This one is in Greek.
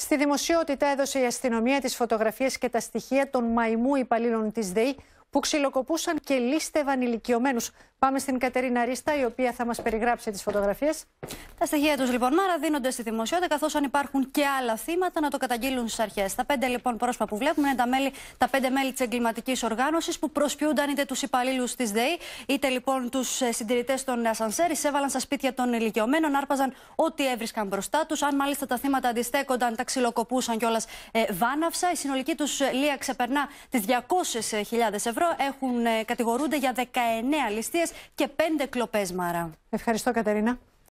Στη δημοσιότητα έδωσε η αστυνομία τις φωτογραφίες και τα στοιχεία των μαϊμού υπαλλήλων της ΔΕΗ που ξυλοκοπούσαν και λίστευαν ηλικιωμένους. Πάμε στην Κατερίνα Ρίστα, η οποία θα μας περιγράψει τις φωτογραφίες. Τα στοιχεία τους λοιπόν, Μάρα, δίνονται στη δημοσιότητα, καθώς αν υπάρχουν και άλλα θύματα να το καταγγείλουν στις αρχές. Τα πέντε λοιπόν πρόσωπα που βλέπουμε είναι τα, μέλη, τα πέντε μέλη της εγκληματικής οργάνωσης που προσποιούνταν είτε τους υπαλλήλους της ΔΕΗ, είτε λοιπόν τους ε, συντηρητές των Ασανσέρ, εισέβαλαν στα σπίτια των ηλικιωμένων, άρπαζαν ό,τι έβρισκαν μπροστά τους. Αν μάλιστα τα θύματα αντιστέκονταν, τα ξυλοκοπούσαν κιόλας ε, βάναυσα. Η συνολική τους ε, λία ξεπερνά τις 200.000 ευρώ έχουν, ε, κατηγορούνται για 19 ληστείες και 5 κλοπές, Μάρα. Ευχαριστώ, Κατερίνα.